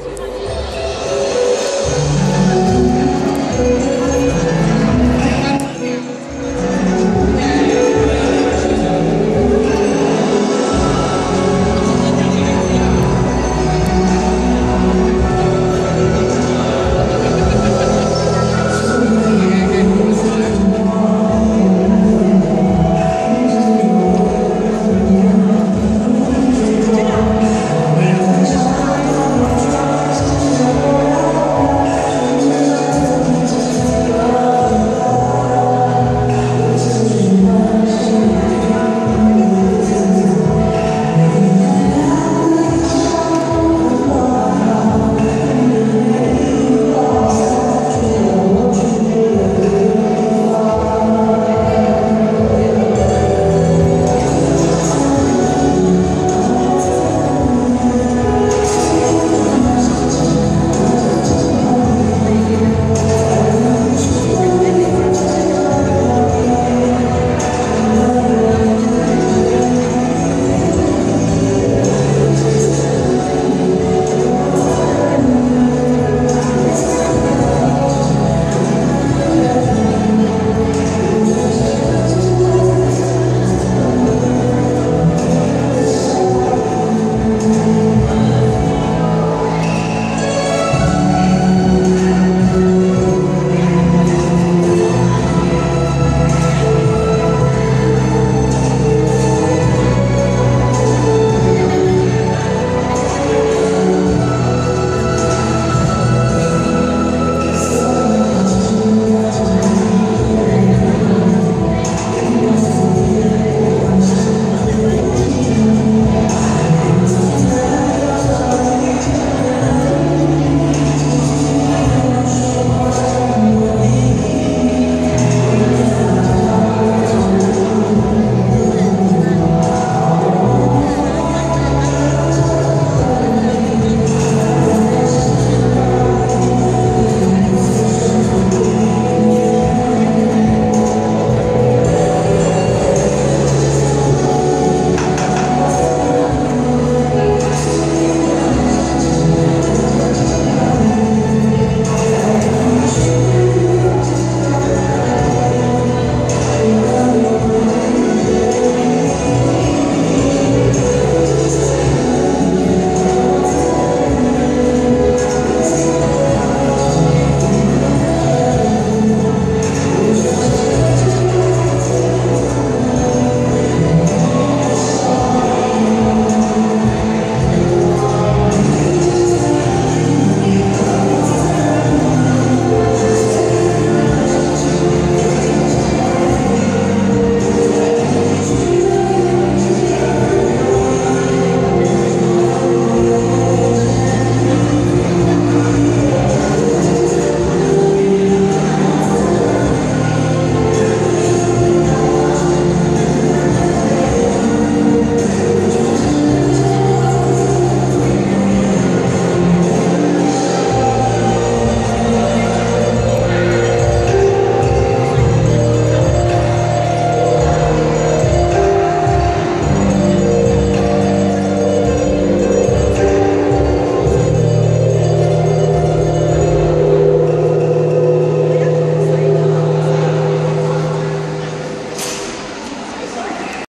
Yeah.